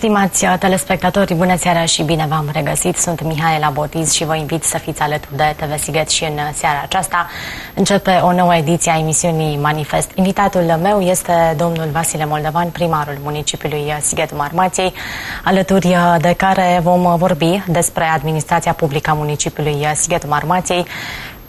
Stimați uh, telespectatori, bună seara și bine v-am regăsit. Sunt Mihaela Botiz și vă invit să fiți alături de TV Sighet și în seara aceasta începe o nouă ediție a emisiunii Manifest. Invitatul meu este domnul Vasile Moldovan, primarul municipiului Sighetul Marmației, alături uh, de care vom vorbi despre administrația publică a municipiului Sighetul Marmației,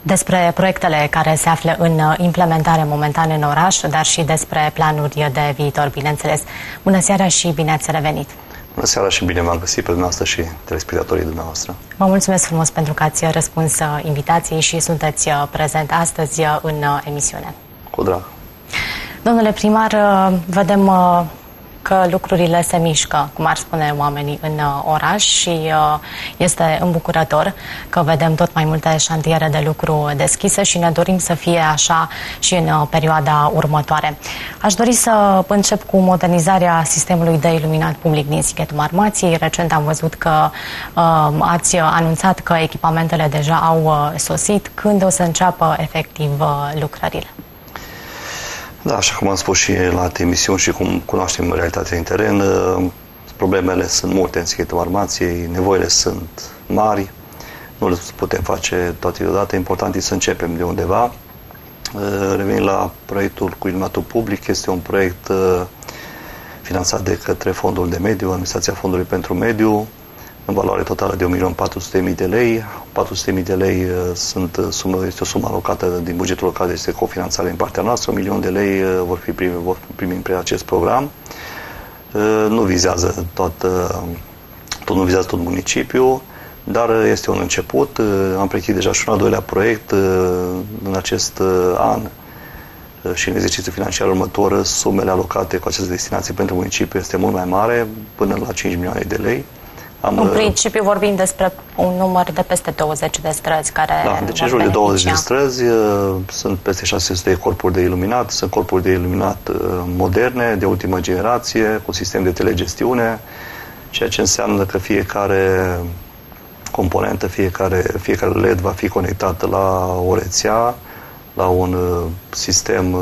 despre proiectele care se află în uh, implementare momentan în oraș, dar și despre planuri de viitor, bineînțeles. Bună seara și bine ați revenit! Bună seara și bine v-am găsit pe dumneavoastră și telespectatorii dumneavoastră. Vă mulțumesc frumos pentru că ați răspuns uh, invitației și sunteți uh, prezent astăzi în emisiune. Cu drag. Domnule primar, vedem că lucrurile se mișcă, cum ar spune oamenii, în uh, oraș și uh, este îmbucurător că vedem tot mai multe șantiere de lucru deschise și ne dorim să fie așa și în uh, perioada următoare. Aș dori să încep cu modernizarea sistemului de iluminat public din Sighetul Marmației. Recent am văzut că ați anunțat că echipamentele deja au sosit. Când o să înceapă efectiv lucrările? Da, așa cum am spus și la alte emisiuni și cum cunoaștem realitatea în teren, uh, problemele sunt multe în schitul armației, nevoile sunt mari, nu le putem face toate deodată, important este să începem de undeva. Uh, revenind la proiectul cu iluminatul public, este un proiect uh, finanțat de către Fondul de Mediu, Administrația Fondului pentru Mediu, în valoare totală de 1.400.000 de lei. 400.000 de lei uh, sunt uh, sumă, este o sumă alocată din bugetul local, este cofinanțare în partea noastră. Un milion de lei uh, vor fi primi, vor primi prin acest program. Nu vizează tot, tot, nu vizează tot municipiul, dar este un început. Am pregătit deja și un al doilea proiect în acest an și în exercițiul financiar următor, sumele alocate cu aceste destinații pentru municipiu este mult mai mare, până la 5 milioane de lei. Am, în uh, principiu vorbim despre un număr de peste 20 de străzi care Da, deci în jur de 20 de străzi, uh, sunt peste 600 de corpuri de iluminat, sunt corpuri de iluminat uh, moderne, de ultimă generație, cu sistem de telegestiune, ceea ce înseamnă că fiecare componentă, fiecare, fiecare LED va fi conectată la o rețea, la un sistem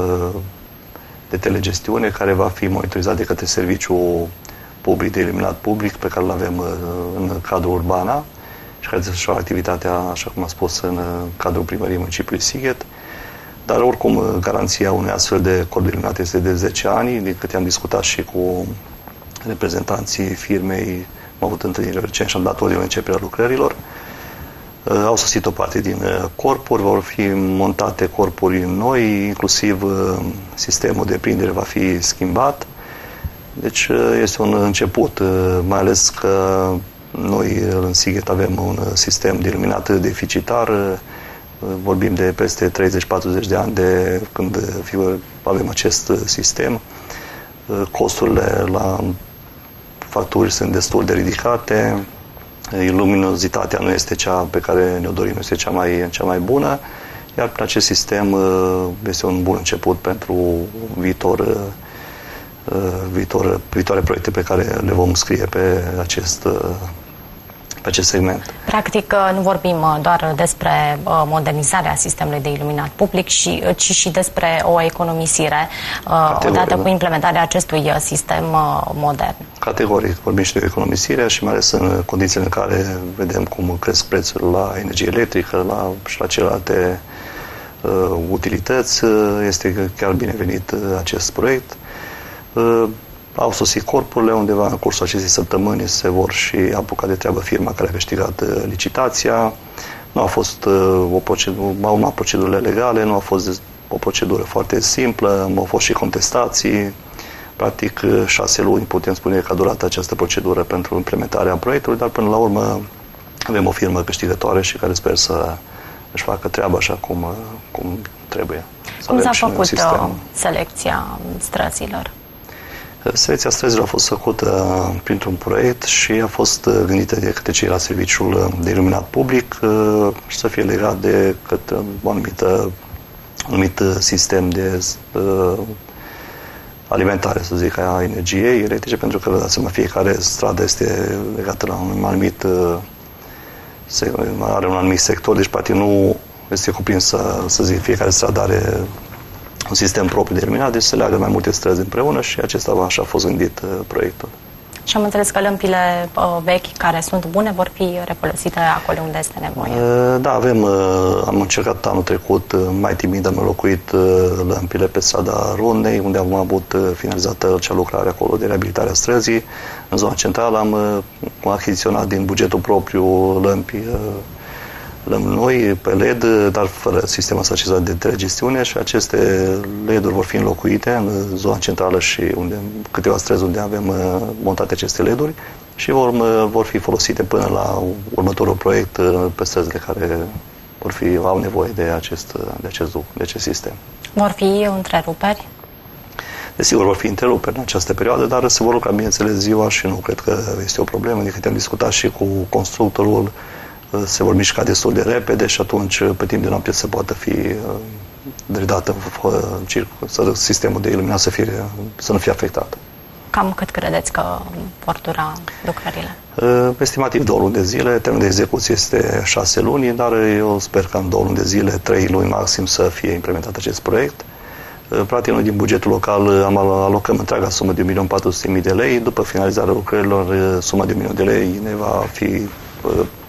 de telegestiune care va fi monitorizat de către serviciul public, de eliminat public, pe care îl avem uh, în cadrul urbana și care desfășoară activitatea, așa cum am spus, în uh, cadrul primăriei municipiului Sighet. Dar oricum, uh, garanția unui astfel de cod iluminat este de 10 ani, din câte am discutat și cu reprezentanții firmei, am avut întâlniri recent și am dat ordine începerea lucrărilor. Au sosit o parte din corpuri, vor fi montate corpuri noi, inclusiv sistemul de prindere va fi schimbat. Deci uh, este un început, uh, mai ales că noi în Sighet avem un sistem de iluminat deficitar, uh, vorbim de peste 30-40 de ani de când avem acest sistem. Costurile la facturi sunt destul de ridicate, luminozitatea nu este cea pe care ne-o dorim, nu este cea mai, cea mai bună, iar prin acest sistem este un bun început pentru viitor Uh, viitor, viitoare proiecte pe care le vom scrie pe acest, uh, pe acest segment. Practic, uh, nu vorbim doar despre modernizarea sistemului de iluminat public, ci și despre o economisire Categoric, odată da. cu implementarea acestui sistem modern. Categoric, vorbim și de economisire și mai ales în condițiile în care vedem cum cresc prețurile la energie electrică la, și la celelalte uh, utilități. Este chiar binevenit acest proiect. Uh, au sosit corpurile, undeva în cursul acestei săptămâni se vor și apuca de treabă firma care a câștigat uh, licitația. Nu a fost uh, o procedură, au urmat procedurile legale, nu a fost o procedură foarte simplă, au fost și contestații. Practic, șase luni putem spune că a durat această procedură pentru implementarea proiectului, dar până la urmă avem o firmă câștigătoare și care sper să își facă treaba așa cum, cum trebuie. Cum s-a făcut selecția străzilor? Selecția străzilor a fost făcută uh, printr-un proiect și a fost uh, gândită de către cei la serviciul uh, de iluminat public și să fie legat de către un anumită, anumit sistem de alimentare, să zic, a energiei electrice, pentru că, vă dați seama, fiecare stradă este legată la un anumit are un anumit sector, deci poate nu este cuprins să, să zic, fiecare stradă are un sistem propriu de iluminat, deci se leagă mai multe străzi împreună și acesta așa a fost gândit uh, proiectul. Și am înțeles că lămpile uh, vechi, care sunt bune, vor fi refolosite acolo unde este nevoie. Uh, da, avem, uh, am încercat anul trecut, uh, mai timid am locuit uh, lămpile pe strada Rundei, unde am avut uh, finalizată acea lucrare acolo de reabilitare a străzii. În zona centrală am uh, achiziționat din bugetul propriu lămpi uh, noi pe LED, dar fără sistemul acesta de telegestiune și aceste LED-uri vor fi înlocuite în zona centrală și unde, câteva străzi unde avem uh, montate aceste LED-uri și vor, uh, vor fi folosite până la următorul proiect uh, pe străzile care vor fi, au nevoie de acest, de acest, de acest sistem. Vor fi întreruperi? Desigur, vor fi întreruperi în această perioadă, dar se vor lucra, bineînțeles, ziua și nu cred că este o problemă. De câte am discutat și cu constructorul, se vor mișca destul de repede și atunci, pe timp de noapte, se poate fi dredată să sistemul de iluminare să, fie, să nu fie afectat. Cam cât credeți că vor dura lucrările? Estimativ două luni de zile, termenul de execuție este șase luni, dar eu sper că în două luni de zile, trei luni maxim să fie implementat acest proiect. Practic, noi din bugetul local am alocăm întreaga sumă de 1.400.000 de lei. După finalizarea lucrărilor, suma de 1.000.000 de lei ne va fi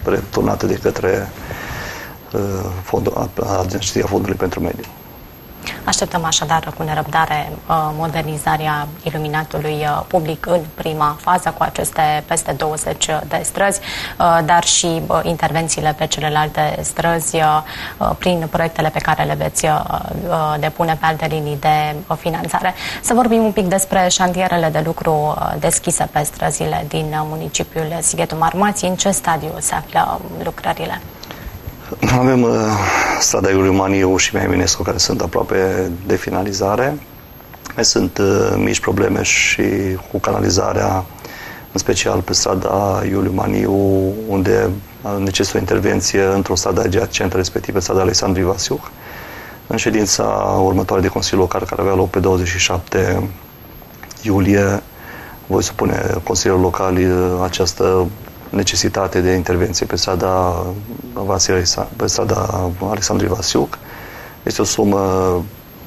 returnate de către uh, fondul, Agenția Fondului pentru Mediu. Așteptăm așadar cu nerăbdare uh, modernizarea iluminatului uh, public în prima fază cu aceste peste 20 de străzi, dar și intervențiile pe celelalte străzi prin proiectele pe care le veți depune pe alte linii de finanțare. Să vorbim un pic despre șantierele de lucru deschise pe străzile din municipiul Sighetul Marmații. În ce stadiu se află lucrările? Avem uh, strada Iuliu Maniu și Mihai Eminescu care sunt aproape de finalizare. Mai sunt uh, mici probleme și cu canalizarea, în special pe strada Iuliu Maniu, unde necesită o intervenție într-o stradă adjacentă, respectiv pe strada Alexandru Ivasiuc. În ședința următoare de Consiliul Local, care avea loc pe 27 iulie, voi supune Consiliul Local uh, această necesitate de intervenție pe strada, pe strada Alexandru Ivasiuc. Este o sumă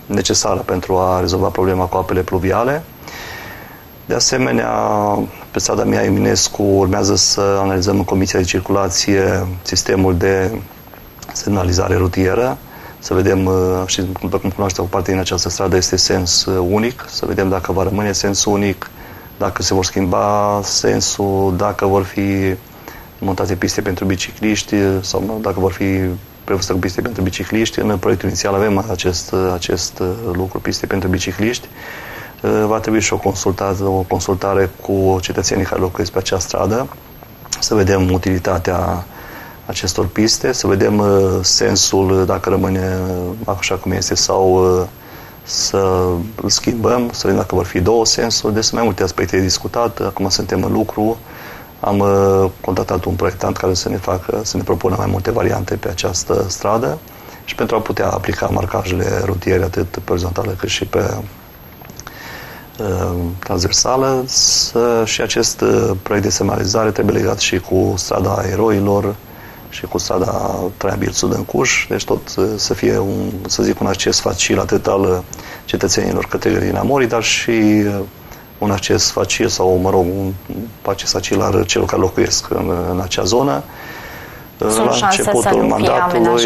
necesară pentru a rezolva problema cu apele pluviale. De asemenea, pe strada mea Eminescu urmează să analizăm în Comisia de Circulație sistemul de semnalizare rutieră, să vedem, și după cum cunoaște o parte din această stradă este sens unic, să vedem dacă va rămâne sens unic, dacă se vor schimba sensul, dacă vor fi montate piste pentru bicicliști sau dacă vor fi prevăzute cu piste pentru bicicliști. În proiectul inițial avem acest, acest lucru, piste pentru bicicliști. Va trebui și o consultare, o consultare cu cetățenii care locuiesc pe acea stradă, să vedem utilitatea acestor piste, să vedem sensul dacă rămâne așa cum este sau să îl schimbăm, să vedem dacă vor fi două sensuri, deci sunt mai multe aspecte de discutat. Acum suntem în lucru, am uh, contactat un proiectant care să ne facă, să ne propună mai multe variante pe această stradă și pentru a putea aplica marcajele rutiere atât pe orizontală cât și pe uh, transversală. Să, și acest uh, proiect de semnalizare trebuie legat și cu strada Eroilor, și cu strada Traian Sud-Încuș, deci tot uh, să fie un, să zic, un acces facil atât al uh, cetățenilor către grădina Morii, dar și uh, un acces facil sau, mă rog, un acces facil al celor care locuiesc în, în acea zonă. Sunt la începutul mandatului,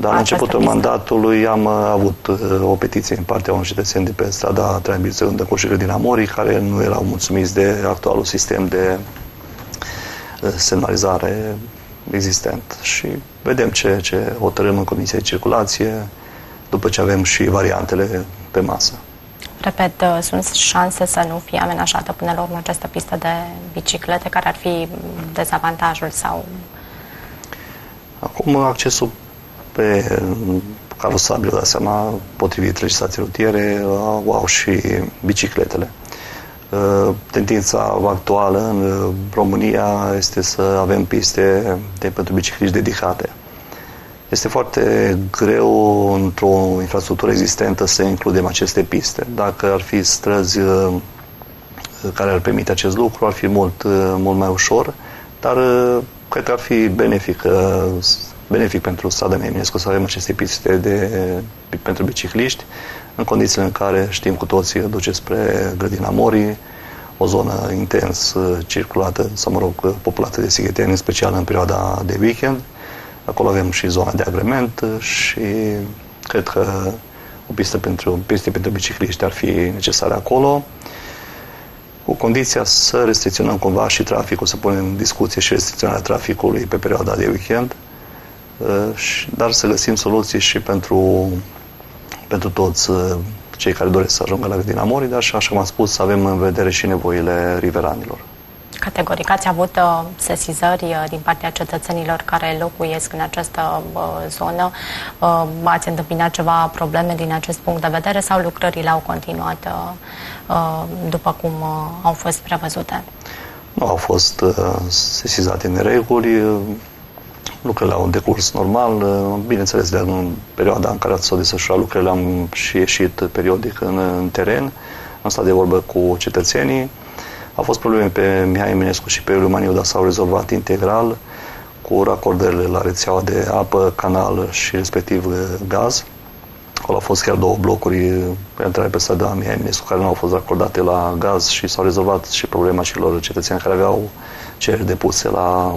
dar la începutul pistă. mandatului am avut o petiție în partea unor cetățeni de pe strada Traian Sud-Încuș și grădina Morii, care nu erau mulțumiți de actualul sistem de semnalizare existent și vedem ce, ce hotărâm în Comisia de Circulație după ce avem și variantele pe masă. Repet, uh, sunt șanse să nu fie amenajată până la urmă această pistă de biciclete, care ar fi dezavantajul sau... Acum, accesul pe carosabil, de seama, potrivit legislației rutiere, au, au și bicicletele. Uh, tendința actuală în uh, România este să avem piste de, pentru bicicliști dedicate. Este foarte greu într-o infrastructură existentă să includem aceste piste. Dacă ar fi străzi uh, care ar permite acest lucru, ar fi mult, mult mai ușor, dar cred că ar fi benefic, benefic pentru strada mea Eminescu să avem aceste piste de, pentru bicicliști, în condițiile în care știm cu toții duce spre grădina Morii, o zonă intens circulată, sau mă rog, populată de sigheteni, în special în perioada de weekend. Acolo avem și zona de agrement și cred că o pistă pentru, piste pentru bicicliști ar fi necesară acolo cu condiția să restricționăm cumva și traficul, să punem în discuție și restricționarea traficului pe perioada de weekend, uh, dar să găsim soluții și pentru, pentru toți uh, cei care doresc să ajungă la Grădina Mori, dar și, așa cum am spus, să avem în vedere și nevoile riveranilor. Categoric. Ați avut uh, sesizări uh, din partea cetățenilor care locuiesc în această uh, zonă? Uh, ați întâmpinat ceva probleme din acest punct de vedere sau lucrările au continuat uh, uh, după cum uh, au fost prevăzute? Nu au fost uh, sesizate în reguli. Lucrările au decurs normal. Uh, bineînțeles, de în perioada în care s-au desfășurat lucrările am și ieșit periodic în, în teren. Am stat de vorbă cu cetățenii au fost probleme pe Mihai Eminescu și pe Iuliu Maniu, dar s-au rezolvat integral cu racordările la rețeaua de apă, canal și respectiv uh, gaz. Acolo au fost chiar două blocuri pe intrare pe strada Mihai Eminescu care nu au fost racordate la gaz și s-au rezolvat și problema celor cetățeni care aveau cereri depuse la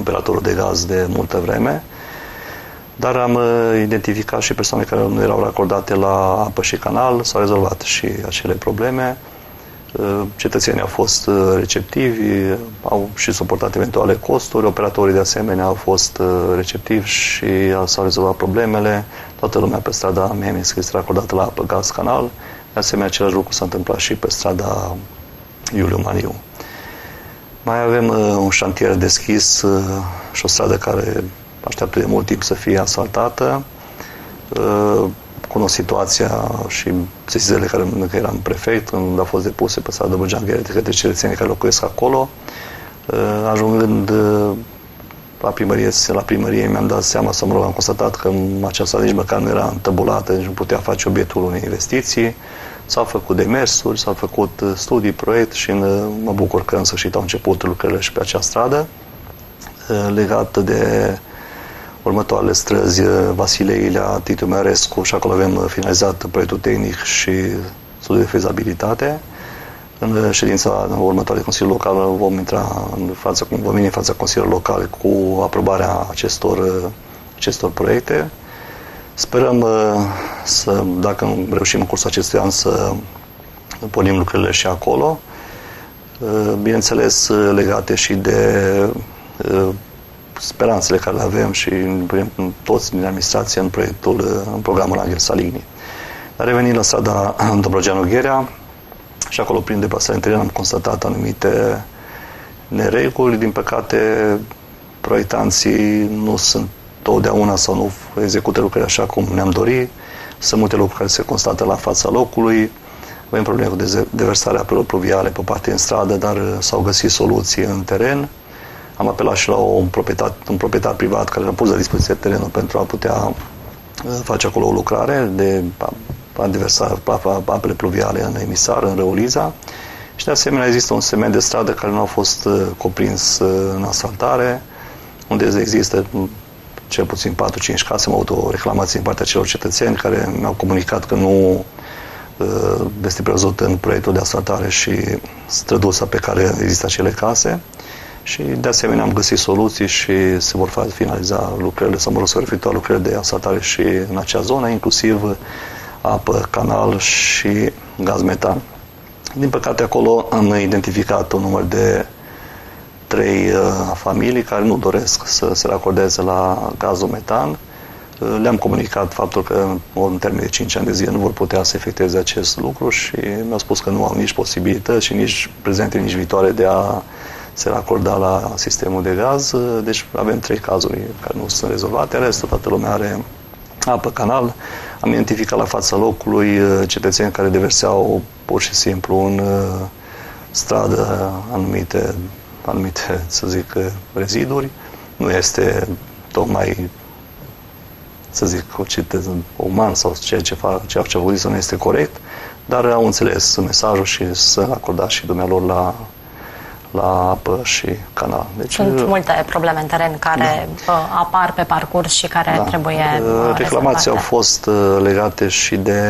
operatorul de gaz de multă vreme. Dar am uh, identificat și persoane care nu erau racordate la apă și canal, s-au rezolvat și acele probleme. Uh, cetățenii au fost uh, receptivi, au și suportat eventuale costuri, operatorii de asemenea au fost uh, receptivi și s-au rezolvat problemele. Toată lumea pe strada Memis este racordată la apă, gaz, canal. De asemenea, același lucru s-a întâmplat și pe strada Iuliu Mariu. Mai avem un șantier deschis și o stradă care așteaptă de mult timp să fie asfaltată cunosc situația și sesizările care încă eram prefect, când au fost depuse pe strada Băgeanghere de către cetățenii care locuiesc acolo. Uh, ajungând uh, la primărie, la primărie mi-am dat seama, să mă rog, am constatat că aceasta nici măcar nu era întăbulată, nici nu putea face obiectul unei investiții. S-au făcut demersuri, s-au făcut uh, studii, proiect și mă bucur că în sfârșit au început lucrările și pe acea stradă legată de următoarele străzi, uh, Vasile Ilea, Titu Merescu și acolo avem uh, finalizat proiectul tehnic și studiul de fezabilitate. În uh, ședința următoare de Consiliul Local vom intra în fața, vom veni în fața Consiliului Local cu aprobarea acestor, acestor proiecte. Sperăm să, dacă reușim în cursul acestui an, să punem lucrurile și acolo. Bineînțeles, legate și de speranțele care le avem și toți din administrație în proiectul, în programul Angel Salini. Dar revenind la strada Dobrogeanu Gherea, și acolo prin deplasare în teren am constatat anumite nereguli. Din păcate, proiectanții nu sunt totdeauna sau nu execută lucrurile așa cum ne-am dorit. Sunt multe lucruri care se constată la fața locului. Avem probleme cu deversarea apelor pluviale pe parte în stradă, dar s-au găsit soluții în teren. Am apelat și la un proprietar, un proprietar privat care a pus la dispoziție terenul pentru a putea uh, face acolo o lucrare de a diversa apele pluviale în emisar, în Reuliza. Și de asemenea există un semen de stradă care nu a fost uh, cuprins uh, în asfaltare, unde există cel puțin 4-5 case, am avut o reclamație din partea celor cetățeni care mi-au comunicat că nu este prevăzut în proiectul de asfaltare și străduța pe care există acele case și de asemenea am găsit soluții și se vor finaliza lucrările, să mă rog, să referitor lucrările de asaltare și în acea zonă, inclusiv apă, canal și gaz metan. Din păcate acolo am identificat un număr de trei uh, familii care nu doresc să se racordeze la gazul metan. Uh, le-am comunicat faptul că în termen de 5 ani de zile nu vor putea să efectueze acest lucru și mi-au spus că nu au nici posibilități și nici prezente, nici viitoare de a se racorda la sistemul de gaz. Deci avem trei cazuri care nu sunt rezolvate, restul toată lumea are apă, canal. Am identificat la fața locului uh, cetățeni care deverseau pur și simplu în uh, stradă anumite, anumite, să zic, uh, reziduri. Nu este tocmai să zic, cetățen uman sau ceea ce fac, ceea ce au zis nu este corect, dar au înțeles mesajul și să acorda și dumnealor la la apă și canal. Deci, Sunt uh, multe probleme în teren care da. Uh, apar pe parcurs și care da. trebuie uh, Reclamații au fost legate și de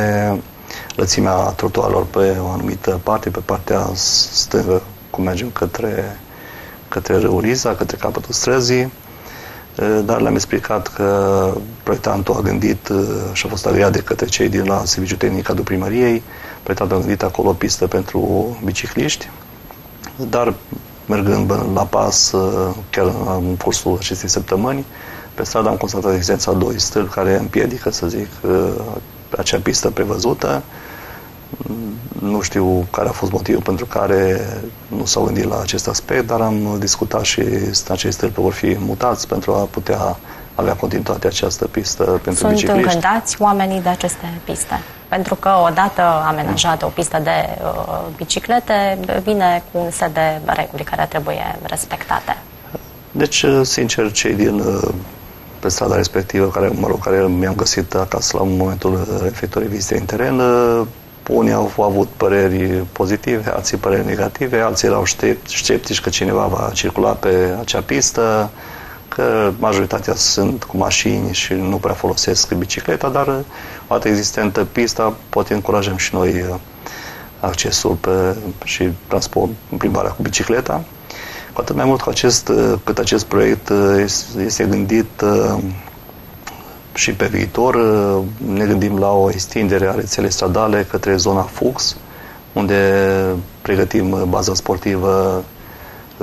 lățimea trotuarelor pe o anumită parte, pe partea stângă, cum mergem către, către Râuriza, către capătul străzii, dar le-am explicat că proiectantul a gândit și a fost agreat de către cei din la Serviciul Tehnic al Primăriei, proiectantul a gândit acolo o pistă pentru bicicliști, dar mergând la pas chiar în cursul acestei săptămâni, pe stradă am constatat existența doi stâlpi care împiedică, să zic, acea pistă prevăzută. Nu știu care a fost motivul pentru care nu s-au gândit la acest aspect, dar am discutat și acești stâlpi vor fi mutați pentru a putea avea continuitate această pistă pentru Sunt bicicliști. Sunt încântați oamenii de aceste piste? Pentru că odată amenajată o pistă de uh, biciclete, vine cu un set de reguli care trebuie respectate. Deci, sincer, cei din uh, pe strada respectivă, care, mă rog, care mi-am găsit acasă la momentul efectuării vizitei în teren, unii au avut păreri pozitive, alții păreri negative, alții erau sceptici că cineva va circula pe acea pistă, că majoritatea sunt cu mașini și nu prea folosesc bicicleta, dar toată existentă pista, poate încurajăm și noi accesul pe, și transport, plimbarea cu bicicleta. Cu atât mai mult cu acest, cât acest proiect este gândit și pe viitor, ne gândim la o extindere a rețelei stradale către zona Fux, unde pregătim baza sportivă,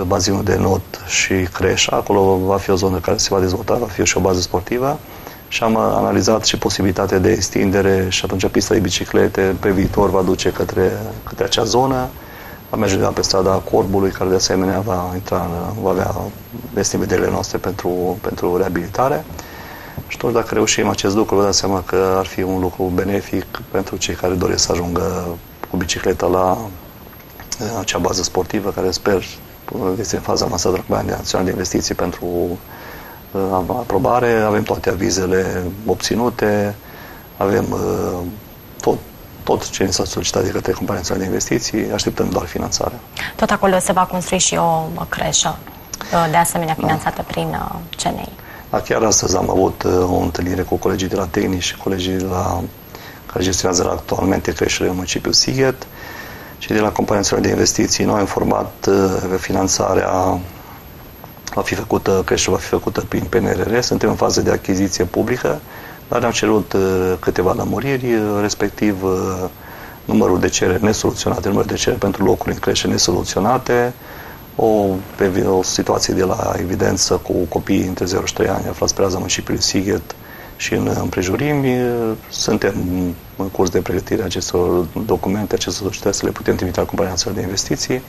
bazinul de not și creșa. Acolo va fi o zonă care se va dezvolta, va fi și o bază sportivă. Și am analizat și posibilitatea de extindere și atunci pista de biciclete pe viitor va duce către, către acea zonă va merge pe strada Corbului, care de asemenea va intra, va avea este vederile noastre pentru, pentru reabilitare. Și tot dacă reușim acest lucru, vă dați seama că ar fi un lucru benefic pentru cei care doresc să ajungă cu bicicleta la acea bază sportivă, care sper este în faza avansată la Compania Națională de Investiții pentru aprobare. Avem toate avizele obținute, avem tot tot ce ni s-a solicitat de către Compania Națională de Investiții, așteptăm doar finanțarea. Tot acolo se va construi și o creșă, de asemenea finanțată da. prin CNI. Da, chiar astăzi am avut o întâlnire cu colegii de la Tehnic și colegii de la, care gestionează actualmente creșterile în municipiul Sighet și de la Compania Națională de Investiții. Noi am informat că finanțarea va fi făcută, creșterea va fi făcută prin PNRR. Suntem în fază de achiziție publică dar ne-au cerut uh, câteva lămuriri, uh, respectiv uh, numărul de cereri nesoluționate, numărul de cereri pentru locuri în crește nesoluționate, o, o situație de la evidență cu copiii între 0 și 3 ani aflați pe raza municipiului Sighet și în împrejurimi. Suntem în curs de pregătire acestor documente, acestor societăți, să le putem trimite la Compania Națională de Investiții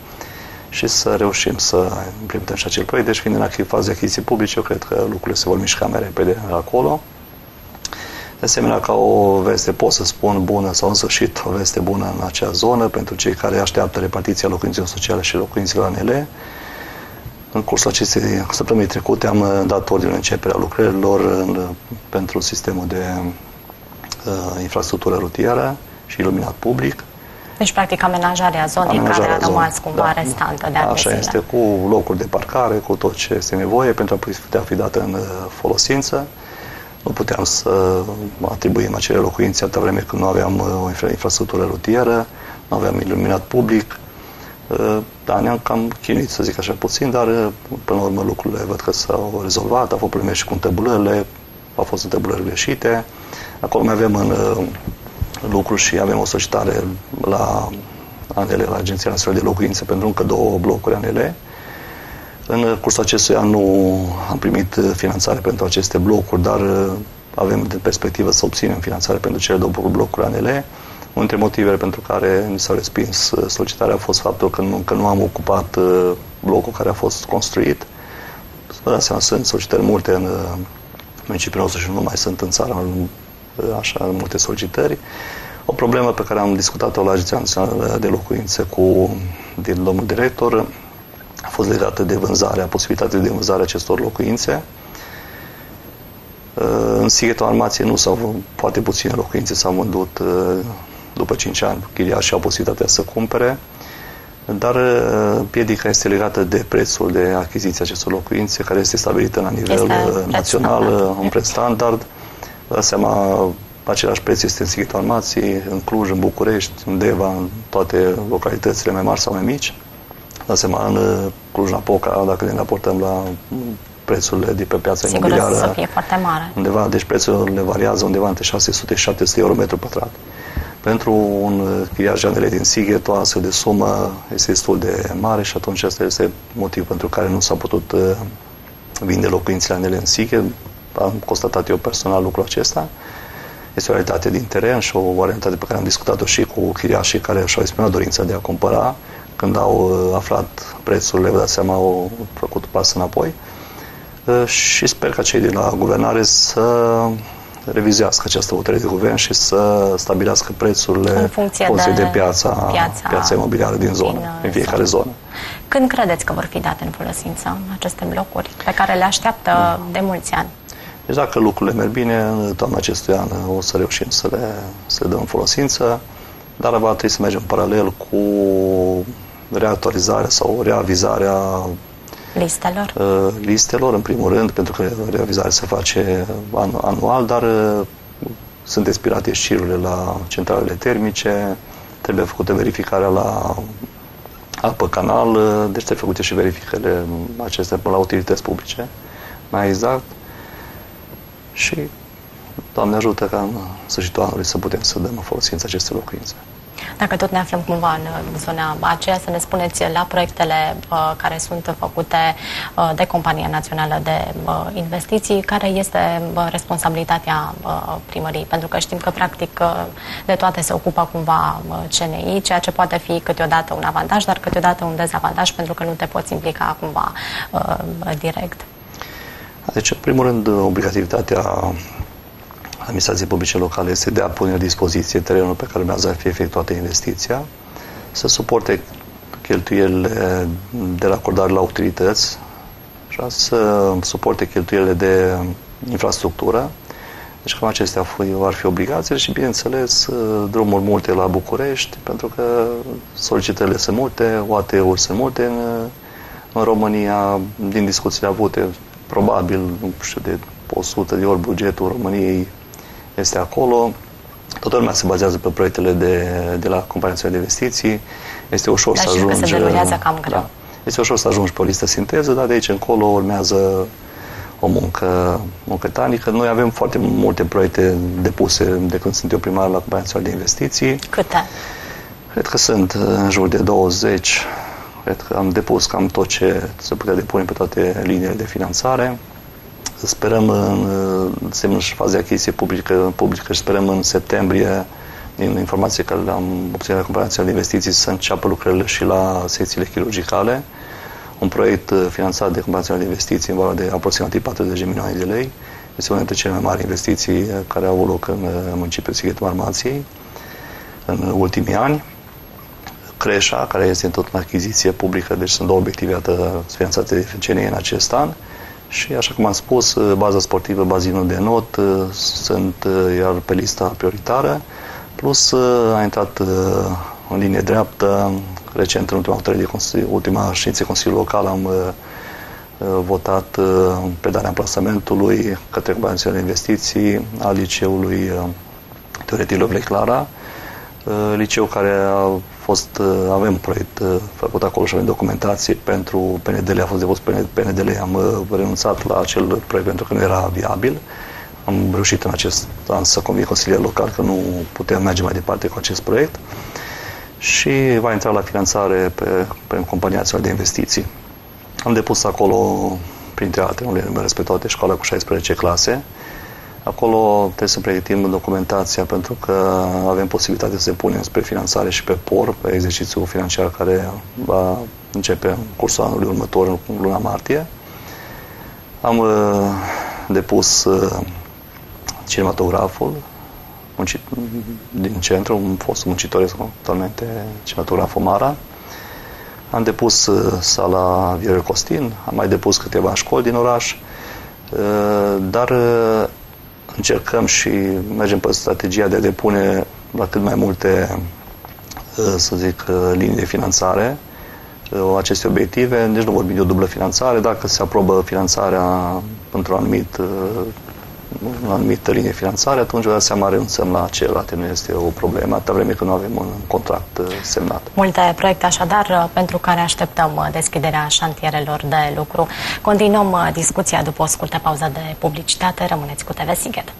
și să reușim să implementăm și acel proiect. Deci, fiind în fază de achiziții publice, eu cred că lucrurile se vor mișca mai repede acolo. De asemenea, ca o veste, pot să spun bună sau în sfârșit o veste bună în acea zonă pentru cei care așteaptă repartiția locuințelor sociale și locuințelor ANL. În cursul acestei săptămâni trecute am dat ordine începerea lucrărilor în, pentru sistemul de uh, infrastructură rutieră și iluminat public. Deci, practic, amenajarea zonei amenajarea care a rămas cumva da, restantă de ani Așa este, cu locuri de parcare, cu tot ce este nevoie pentru a putea fi dată în uh, folosință nu puteam să atribuim acele locuințe atâta vreme când nu aveam uh, o infrastructură rutieră, nu aveam iluminat public. Uh, da, ne-am cam chinuit, să zic așa puțin, dar uh, până la urmă lucrurile văd că s-au rezolvat, au fost probleme și cu întăbulările, au fost întăbulări greșite. Acolo mai avem în lucru și avem o solicitare la ANL, la Agenția Națională de Locuințe, pentru încă două blocuri ANL, în cursul acestui an nu am primit finanțare pentru aceste blocuri, dar uh, avem de perspectivă să obținem finanțare pentru cele două blocuri ANL. Unul dintre motivele pentru care mi s-a respins uh, solicitarea a fost faptul că nu, că nu am ocupat uh, blocul care a fost construit. Vă dați seama, sunt solicitări multe în municipiul nostru și nu mai sunt în țară așa multe solicitări. O problemă pe care am discutat-o la Agenția Națională de Locuințe cu din domnul director a fost legată de vânzarea, posibilitatea de vânzare acestor locuințe. Uh, în Sighetul Armației nu s-au, foarte puține locuințe s-au vândut uh, după 5 ani, chiriașii au posibilitatea să cumpere, dar uh, piedica este legată de prețul de achiziție acestor locuințe, care este stabilită la nivel este național, preț un preț standard. Vă seama, același preț este în Sighet Armații, în Cluj, în București, în Deva, în toate localitățile mai mari sau mai mici. La seama, în Cluj-Napoca, dacă ne raportăm la prețurile de pe piața Sigur imobiliară. să fie foarte mare. Undeva, deci prețurile variază undeva între 600 și 700 euro metru pătrat. Pentru un chiriaș janele din Sighet, o astfel de sumă este destul de mare și atunci asta este motiv pentru care nu s-a putut uh, vinde locuințele anele în Sighet. Am constatat eu personal lucrul acesta. Este o realitate din teren și o realitate pe care am discutat-o și cu chiriașii care și-au exprimat dorința de a cumpăra. Când au uh, aflat prețurile, vă dați seama, au făcut pas înapoi. Uh, și sper ca cei de la guvernare să revizuiască această hotărâre de guvern și să stabilească prețurile în funcție, funcție de, de piața, piața, piața imobiliară din zonă, din, în fiecare zonă. zonă. Când credeți că vor fi date în folosință aceste blocuri pe care le așteaptă da. de mulți ani? Deci dacă lucrurile merg bine, în toamna acestui an o să reușim să le, să le dăm în folosință, dar va trebui să mergem paralel cu reactualizarea sau reavizarea listelor? Uh, listelor, în primul rând, pentru că reavizarea se face anual, dar uh, sunt expirate șirurile la centralele termice, trebuie făcută verificarea la apă canal, uh, deci trebuie făcute și verificările acestea la utilități publice, mai exact. Și Doamne ajută ca în sfârșitul anului să putem să dăm în folosință aceste locuințe. Dacă tot ne aflăm cumva în zona aceea, să ne spuneți la proiectele uh, care sunt făcute uh, de Compania Națională de uh, Investiții, care este uh, responsabilitatea uh, primăriei? Pentru că știm că, practic, uh, de toate se ocupă cumva uh, CNI, ceea ce poate fi câteodată un avantaj, dar câteodată un dezavantaj, pentru că nu te poți implica cumva uh, direct. Deci, în primul rând, obligativitatea administrației publice locale este de a pune la dispoziție terenul pe care urmează a fi efectuată investiția, să suporte cheltuielile de la acordare la utilități, și să suporte cheltuielile de infrastructură. Deci cam acestea ar fi obligații și, bineînțeles, drumuri multe la București, pentru că solicitările sunt multe, OAT-uri sunt multe în, în România, din discuțiile avute, probabil, nu știu, de 100 de ori bugetul României este acolo. Toată lumea se bazează pe proiectele de, de la compania de investiții. Este ușor da, să ajungi... se derulează cam greu. Da, este ușor să ajungi pe o listă sinteză, dar de aici încolo urmează o muncă, muncă tanică. Noi avem foarte multe proiecte depuse de când sunt eu primar la compania de investiții. Câte? Cred că sunt în jur de 20. Cred că am depus cam tot ce se putea depune pe toate liniile de finanțare. Sperăm în, suntem în fază de achiziție publică, publică și sperăm în septembrie, din informații care le-am obținut la Compania de Investiții, să înceapă lucrările și la secțiile chirurgicale. Un proiect uh, finanțat de Compania de Investiții în valoare de aproximativ 40 de milioane de lei. Este una dintre cele mai mari investiții uh, care au avut loc în uh, municipiul Sighetul Armației în ultimii ani. Creșa, care este tot în achiziție publică, deci sunt două obiective finanțate de FCNI în acest an. Și așa cum am spus, uh, baza sportivă, bazinul de not uh, sunt uh, iar pe lista prioritară, plus a intrat în linie dreaptă, recent în ultima de Consiliu, ultima ședință Consiliului Local am votat predarea amplasamentului către Comisia de Investiții al liceului Teoretic Lovlei Clara, liceu care a fost, uh, avem proiect uh, făcut acolo și avem documentație pentru PNDL, a fost depus PNDL, am uh, renunțat la acel proiect pentru că nu era viabil. Am reușit în acest an să conving consilierul local că nu putem merge mai departe cu acest proiect și va intra la finanțare pe, pe compania de investiții. Am depus acolo, printre altele, nu le numerez pe toate, școala cu 16 clase, Acolo trebuie să pregătim documentația pentru că avem posibilitatea să se punem spre finanțare și pe POR, pe exercițiul financiar care va începe în cursul anului următor, în luna martie. Am uh, depus uh, cinematograful din centru, un fost muncitor actualmente cinematograful Mara. Am depus uh, sala Viorel Costin, am mai depus câteva școli din oraș, dar încercăm și mergem pe strategia de a depune la cât mai multe, uh, să zic, uh, linii de finanțare uh, aceste obiective. Deci nu vorbim de o dublă finanțare. Dacă se aprobă finanțarea într-un anumit o anumită linie finanțare, atunci vă dați seama, renunțăm la celelalte. Nu este o problemă, atâta vreme că nu avem un contract uh, semnat. Multe proiecte așadar uh, pentru care așteptăm uh, deschiderea șantierelor de lucru. Continuăm discuția după o scurtă pauză de publicitate. Rămâneți cu TV Sighet.